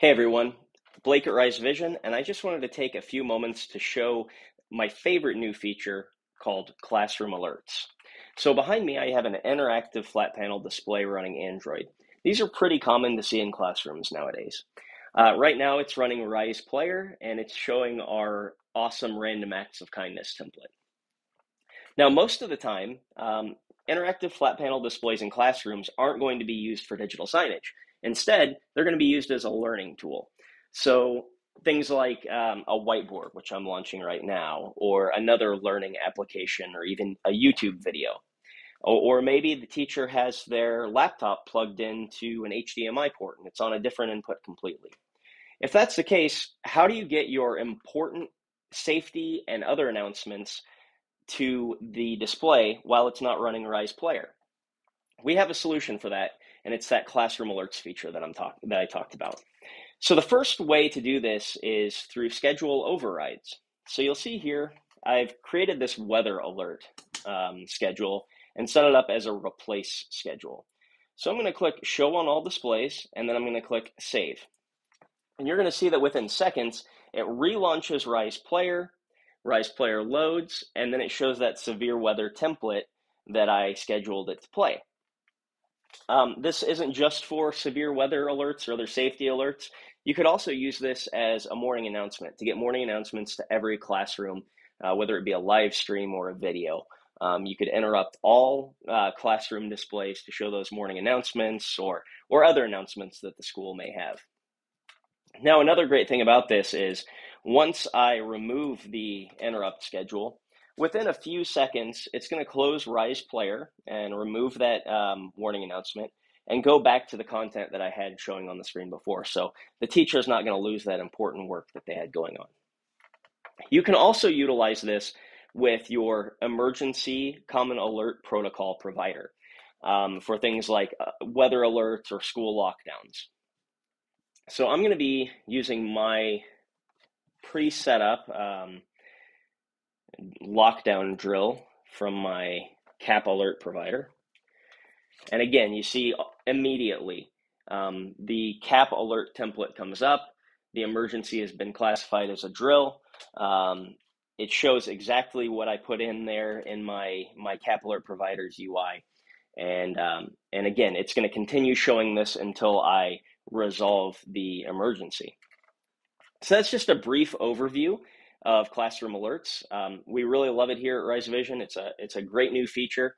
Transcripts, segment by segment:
Hey everyone, Blake at Rise Vision, and I just wanted to take a few moments to show my favorite new feature called Classroom Alerts. So behind me, I have an interactive flat panel display running Android. These are pretty common to see in classrooms nowadays. Uh, right now, it's running Rise Player, and it's showing our awesome random acts of kindness template. Now, most of the time, um, interactive flat panel displays in classrooms aren't going to be used for digital signage. Instead, they're going to be used as a learning tool. So things like um, a whiteboard, which I'm launching right now, or another learning application, or even a YouTube video. Or, or maybe the teacher has their laptop plugged into an HDMI port and it's on a different input completely. If that's the case, how do you get your important safety and other announcements to the display while it's not running Rise Player? We have a solution for that and it's that classroom alerts feature that I'm talk that I talked about. So the first way to do this is through schedule overrides. So you'll see here, I've created this weather alert um, schedule and set it up as a replace schedule. So I'm going to click show on all displays and then I'm going to click save. And you're going to see that within seconds, it relaunches Rise Player, Rise Player loads, and then it shows that severe weather template that I scheduled it to play. Um, this isn't just for severe weather alerts or other safety alerts. You could also use this as a morning announcement to get morning announcements to every classroom, uh, whether it be a live stream or a video. Um, you could interrupt all uh, classroom displays to show those morning announcements or, or other announcements that the school may have. Now, another great thing about this is once I remove the interrupt schedule, within a few seconds, it's going to close Rise Player and remove that um, warning announcement and go back to the content that I had showing on the screen before. So the teacher is not going to lose that important work that they had going on. You can also utilize this with your emergency common alert protocol provider um, for things like uh, weather alerts or school lockdowns. So I'm going to be using my pre-set up um, lockdown drill from my CAP alert provider. And again, you see immediately um, the CAP alert template comes up. The emergency has been classified as a drill. Um, it shows exactly what I put in there in my, my CAP alert provider's UI. And, um, and again, it's going to continue showing this until I resolve the emergency. So that's just a brief overview of classroom alerts. Um, we really love it here at Rise Vision. It's a it's a great new feature,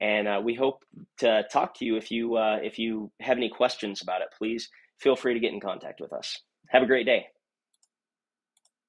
and uh, we hope to talk to you if you uh, if you have any questions about it. Please feel free to get in contact with us. Have a great day.